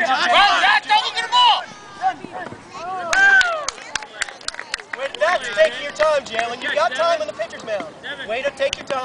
Jack, the ball! Wait, that's taking your time, Jalen. You've got time on the pitcher's mound. Way to take your time.